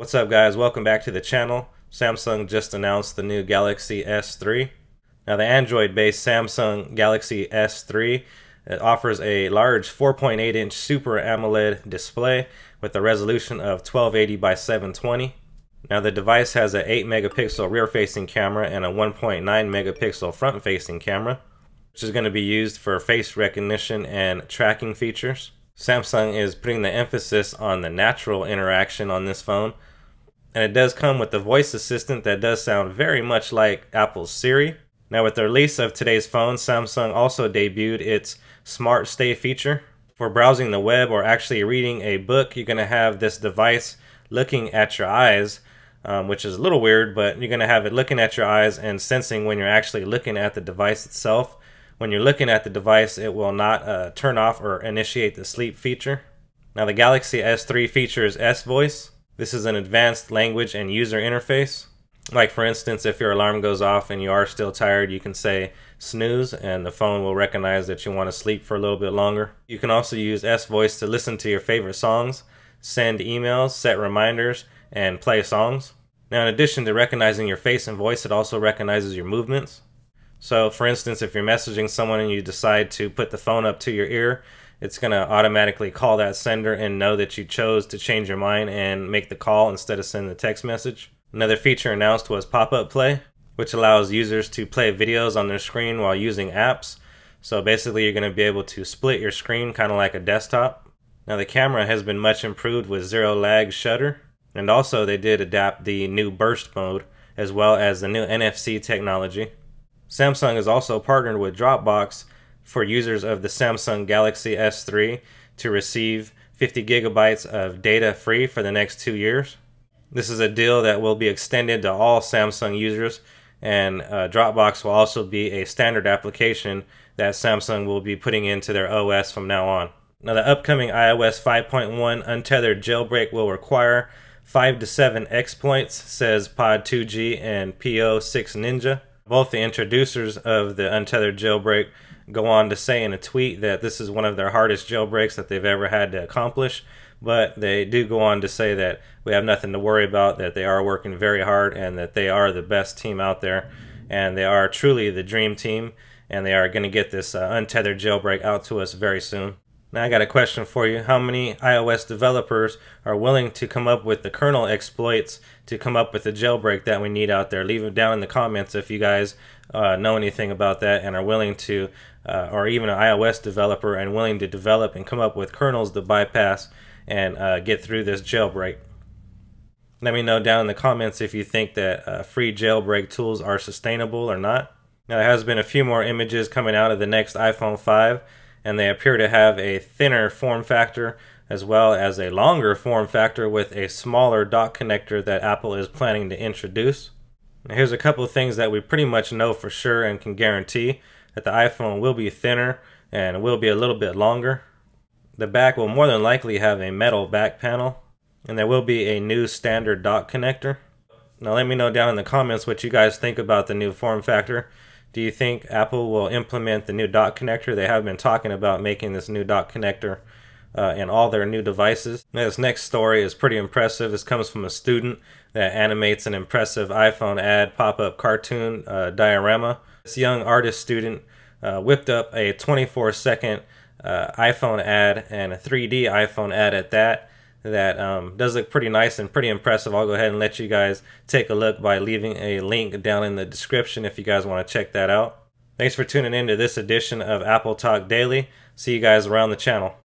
What's up guys, welcome back to the channel. Samsung just announced the new Galaxy S3. Now the Android-based Samsung Galaxy S3 it offers a large 4.8 inch Super AMOLED display with a resolution of 1280 by 720. Now the device has an 8 megapixel rear facing camera and a 1.9 megapixel front facing camera, which is going to be used for face recognition and tracking features. Samsung is putting the emphasis on the natural interaction on this phone and it does come with the voice assistant that does sound very much like Apple's Siri. Now with the release of today's phone, Samsung also debuted its Smart Stay feature. For browsing the web or actually reading a book, you're going to have this device looking at your eyes, um, which is a little weird, but you're going to have it looking at your eyes and sensing when you're actually looking at the device itself. When you're looking at the device, it will not uh, turn off or initiate the sleep feature. Now the Galaxy S3 features S-Voice, this is an advanced language and user interface. Like for instance, if your alarm goes off and you are still tired, you can say snooze and the phone will recognize that you want to sleep for a little bit longer. You can also use S-Voice to listen to your favorite songs, send emails, set reminders, and play songs. Now in addition to recognizing your face and voice, it also recognizes your movements. So for instance, if you're messaging someone and you decide to put the phone up to your ear, it's going to automatically call that sender and know that you chose to change your mind and make the call instead of sending the text message. Another feature announced was pop-up play, which allows users to play videos on their screen while using apps. So basically you're going to be able to split your screen kind of like a desktop. Now the camera has been much improved with zero lag shutter. And also they did adapt the new burst mode as well as the new NFC technology. Samsung has also partnered with Dropbox for users of the Samsung Galaxy S3 to receive 50 gigabytes of data free for the next two years. This is a deal that will be extended to all Samsung users, and uh, Dropbox will also be a standard application that Samsung will be putting into their OS from now on. Now, the upcoming iOS 5.1 untethered jailbreak will require 5 to 7 exploits, says Pod2G and p0sixninja. Both the introducers of the untethered jailbreak go on to say in a tweet that this is one of their hardest jailbreaks that they've ever had to accomplish. But they do go on to say that we have nothing to worry about, that they are working very hard, and that they are the best team out there. And they are truly the dream team, and they are going to get this uh, untethered jailbreak out to us very soon. Now I got a question for you. How many iOS developers are willing to come up with the kernel exploits to come up with the jailbreak that we need out there? Leave it down in the comments if you guys uh, know anything about that and are willing to, uh, or even an iOS developer and willing to develop and come up with kernels to bypass and uh, get through this jailbreak. Let me know down in the comments if you think that uh, free jailbreak tools are sustainable or not. Now there has been a few more images coming out of the next iPhone 5 and they appear to have a thinner form factor as well as a longer form factor with a smaller dock connector that Apple is planning to introduce. Now here's a couple of things that we pretty much know for sure and can guarantee that the iPhone will be thinner and will be a little bit longer. The back will more than likely have a metal back panel and there will be a new standard dock connector. Now let me know down in the comments what you guys think about the new form factor do you think Apple will implement the new dock connector? They have been talking about making this new dock connector uh, in all their new devices. Now, this next story is pretty impressive. This comes from a student that animates an impressive iPhone ad pop-up cartoon uh, diorama. This young artist student uh, whipped up a 24 second uh, iPhone ad and a 3D iPhone ad at that that um, does look pretty nice and pretty impressive. I'll go ahead and let you guys take a look by leaving a link down in the description if you guys want to check that out. Thanks for tuning in to this edition of Apple Talk Daily. See you guys around the channel.